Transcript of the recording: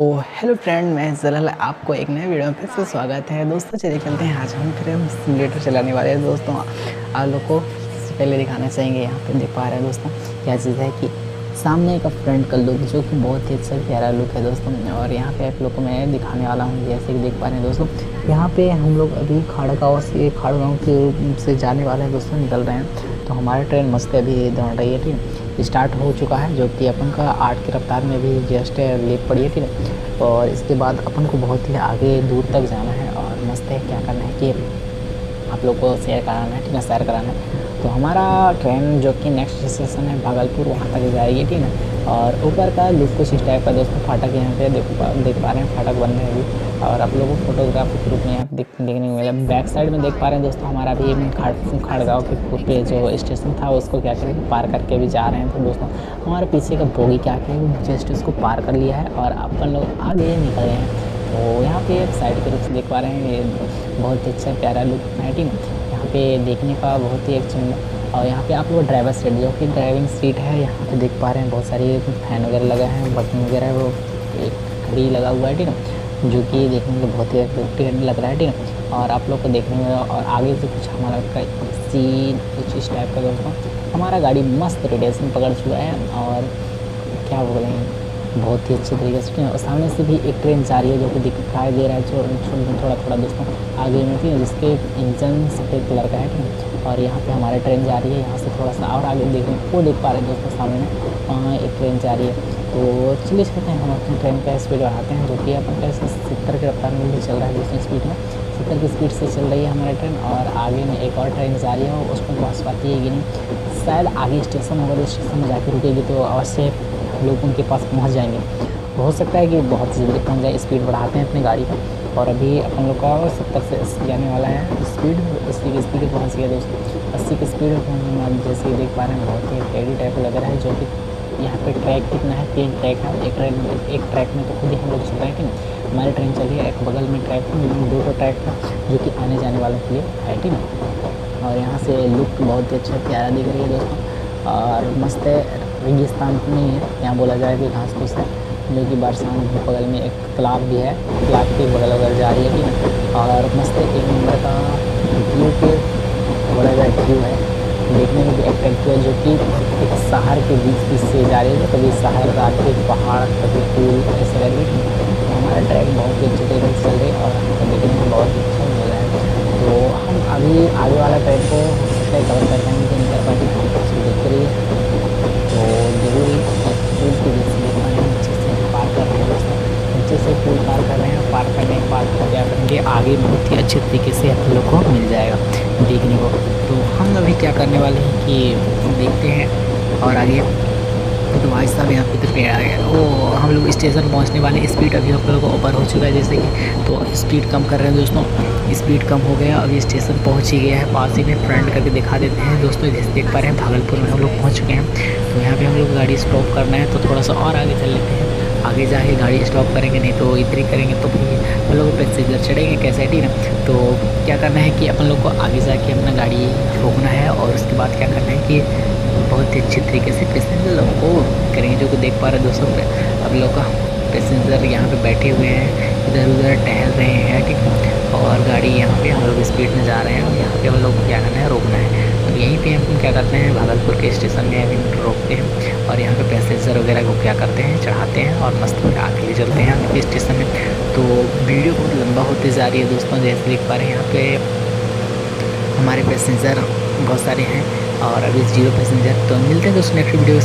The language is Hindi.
तो हेलो फ्रेंड मैं जलाल आपको एक नए वीडियो में फिर से स्वागत है। दोस्तों, चलिए चलते हैं। आज हम फिर हम सिमुलेटर चलाने वाले हैं। दोस्तों, आप लोग को पहले दिखाना चाहेंगे, यहाँ पे देख पा रहे हैं दोस्तों, क्या चीज़ है कि सामने का फ्रंट का लुक जो कि बहुत ही अच्छा प्यारा लुक है दोस्तों, और यहाँ पे आप लोग को मैं दिखाने वाला हूँ, जैसे कि देख पा रहे हैं दोस्तों। यहाँ पे हम लोग अभी खाड़गाँव से, खाड़गाँव के से जाने वाले हैं दोस्तों, निकल रहे हैं। तो हमारी ट्रेन मस्त अभी, दौड़ रही है, ठीक स्टार्ट हो चुका है, जो कि अपन का आठ की रफ्तार में भी जस्ट लेट पड़ी है ठीक और इसके बाद अपन को बहुत ही आगे दूर तक जाना है और मस्त है, क्या करना है कि आप लोग को शेयर कराना है, ठीक है शेयर कराना है। तो हमारा ट्रेन जो कि नेक्स्ट स्टेशन है, भागलपुर, वहाँ तक जाएगी, ठीक है और ऊपर का लुक कुछ इस टाइप का, दोस्तों, फाटक यहाँ पे देख पा देख पा रहे हैं, फाटक बंद है अभी। और आप लोगों को फोटोग्राफी के रूप में यहाँ देख, देखने को मिला बैक साइड में देख पा रहे हैं, दोस्तों, हमारा भी खाड़, खाड़गाँव के पे जो स्टेशन था, उसको क्या करें, पार करके भी जा रहे हैं। तो दोस्तों, हमारे पीछे का बोगी क्या किया जस्ट उसको पार कर लिया है और अपन लोग आगे निकल रहे हैं। तो यहाँ पे साइड के रूप से देख पा रहे हैं, ये बहुत अच्छा प्यारा लुक है, ठीक है यहाँ पे देखने का बहुत ही अच्छा और यहाँ पे आप लोग ड्राइवर सीट, जो कि ड्राइविंग सीट है, यहाँ पे देख पा रहे हैं बहुत सारी फ़ैन वगैरह लगा है, बटन वगैरह वो एक घड़ी लगा हुआ है, ठीक है जो कि देखने में बहुत ही अट्रैक्टिव लग रहा है, ठीक है और आप लोग को देखने में और आगे से कुछ हमारा का सीन, कुछ इस टाइप का हमारा गाड़ी मस्त रेडिएशन पकड़ चुका है और क्या बोलें बहुत ही अच्छे तरीके से और सामने से भी एक ट्रेन जा रही है जो कि दिखाई दे रहा है, जो थोड़ा थोड़ा दोस्तों आगे में थी जिसके इंजन सफ़ेद कलर का है और यहाँ पे हमारी ट्रेन जा रही है, यहाँ से थोड़ा सा और आगे देखने वो देख पा रहे हैं दोस्तों सामने वहाँ एक ट्रेन जा रही है। तो चलिए चलते हैं, हम अपनी ट्रेन का स्पीड बढ़ाते हैं, जो कि अपन का सत्तर की रफ्तार में भी चल रहा है दूसरी स्पीड में। सत्तर की स्पीड से चल रही है हमारी ट्रेन, और आगे में एक और ट्रेन जा रही है उसमें पहुँच पाती है कि नहीं। शायद आगे स्टेशन होगा तो स्टेशन में जाकर रुकेगी तो अवश्य लोग उनके पास पहुँच जाएँगे। हो सकता है कि बहुत जल्दी पहुँच जाए स्पीड बढ़ाते हैं अपनी गाड़ी का। और अभी अपन लोग का सत्तर से अस्सी जाने वाला है। स्पीड अस्सी की स्पीड पहुँच गया दोस्तों। अस्सी की स्पीड पहुँचने जैसे देख पा रहे हैं, बहुत ही टेडी टाइप लग रहा है, जो कि यहाँ पे ट्रैक कितना है, तीन ट्रैक है। एक ट्रैक एक ट्रैक में तो खुद ही हम लोग चल रहे हैं कि हमारी ट्रेन चली है, एक बगल में ट्रैक था दो तो ट्रैक था जो कि आने जाने वालों के लिए है, ठीक है? और यहाँ से लुक बहुत ही अच्छा प्यारा दिख रही है दोस्तों। और मस्त है रेगिस्तान नहीं है, यहाँ बोला जाए कि घास फूस है जो कि बरसात के बगल में एक तालाब भी है, तालाब के बगल बगल जा रही है है और मस्त एक नंबर का व्यू के बोला जाए व्यू है। देखने में भी अट्रैक्टिव है, जो कि एक शहर के बीच बीच से जा रही है कभी शहर रात के पहाड़ कभी पुल ऐसे लगे तो हमारा ट्रैक बहुत ही अच्छे तरीके से चल रही है, और देखने में बहुत अच्छा मिल रहा है। तो हम अभी आगे वाला ट्रैक को कवर कर पाएँगे कि नहीं कर पाएँगे देख रही तो ज़रूरी पुल के बीच से देखना है नीचे से पार कर रहे हैं दोस्तों नीचे से पुल पार कर रहे हैं, पार करने के बाद क्या करेंगे, आगे बहुत ही अच्छे तरीके से आप लोग को मिल जाएगा देखने को। तो हम अभी क्या करने वाले हैं कि देखते हैं और आगे। तो भाई साहब यहाँ पे तो पेड़ आ गया। वो हम लोग स्टेशन पहुँचने वाले स्पीड अभी हम लोग को ओवर हो चुका है जैसे कि तो स्पीड कम कर रहे हैं दोस्तों। स्पीड कम हो गया, अभी स्टेशन पहुँच ही गया है। पास ही में फ्रंट करके दिखा देते हैं। दोस्तों जैसे देख पा रहे हैं, भागलपुर में हम लोग पहुँच चुके हैं। तो यहाँ पर हम लोग गाड़ी स्टॉप करना है तो थोड़ा सा और आगे चल लेते हैं। आगे जाके गाड़ी स्टॉप करेंगे, नहीं तो इतनी करेंगे तो फिर हम लोग पैसेंजर चढ़ेंगे कैसे, ठीक ना? तो क्या करना है कि अपन लोग को आगे जाके अपना गाड़ी रोकना है और उसके बाद क्या करना है कि बहुत ही अच्छी तरीके से पैसेंजर लोगों को करेंगे, जो कि देख पा रहे हैं दोस्तों अब लोग का पैसेंजर यहाँ पे बैठे हुए हैं इधर उधर टहल रहे हैं, ठीक और गाड़ी यहाँ पे हम लोग स्पीड में जा रहे हैं और यहाँ पे हम लोग, क्या करना है, रोकना है। तो यहीं पे हम क्या करते हैं, भागलपुर के स्टेशन में अभी रोकते हैं। और यहाँ पे पैसेंजर वगैरह को क्या करते हैं, चढ़ाते हैं और मस्त आगे ले चलते हैं आगे स्टेशन में। तो वीडियो बहुत लंबा होते जा रही है दोस्तों, जैसे देख पा रहे हैं यहाँ पे हमारे पैसेंजर बहुत सारे हैं और अभी ज़ीरो पैसेंजर। तो मिलते हैं दोस्तों नेक्स्ट वीडियो